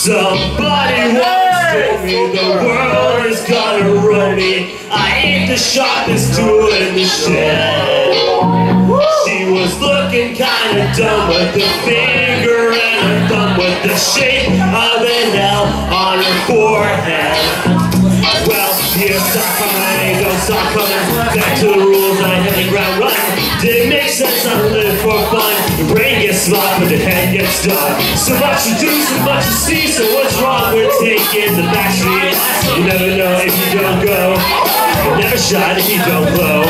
Somebody once told me the world is gonna run me. I ain't the sharpest tool in the shed. She was looking kinda dumb with the finger and her thumb with the shape coming, don't stop coming. Back to the rules, I hit the ground running. Did it make sense? I live for fun. The brain gets smart, but the head gets done. So much to do, so much to see. So what's wrong with taking the back street? You never know if you don't go. Never shine if you don't glow.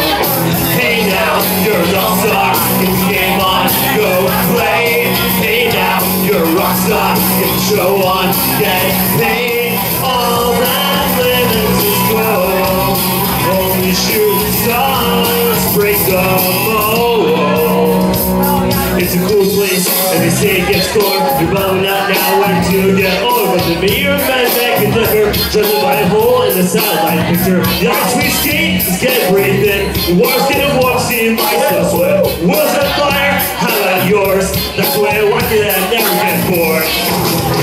Hey now, you're an all-star. The game on, go play. Hey now, you're a rock star. Get the show on, get paid. It's a cool place, and they say it gets cold. You're bumming out now when you get older. But the mirror man back and liquor, judging by a hole in the satellite picture. The ice we skate is getting pretty thin. The water's getting warm, seeing myself sweat. World's on fire, how about yours? That's the way I like it, I never get bored.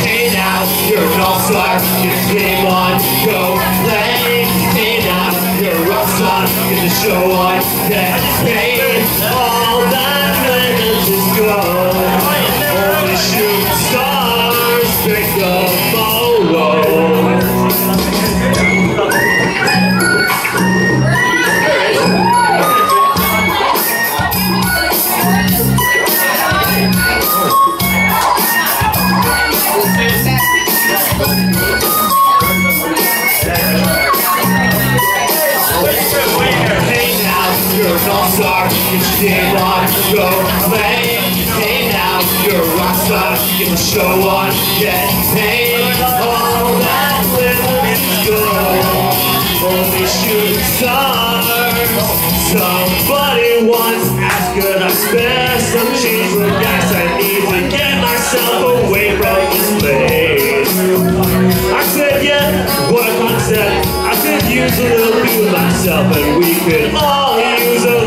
Hey now, you're an all-star. The game on, show us that paid. Get your game on, go play. Hey now, you're a rock star. Get the show on, get paid. All that glitters is gold. Only shooting stars. Somebody once asked, could I spare some change for gas? I need to get myself away from this place. I said, yeah, what a concept. I could use a little bit with myself, and we could all use a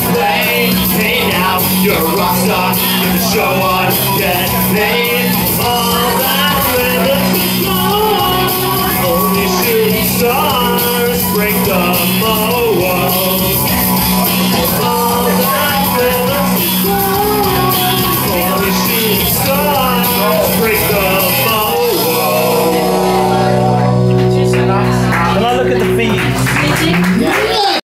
you're a rock star. Get the show on, get paid. All that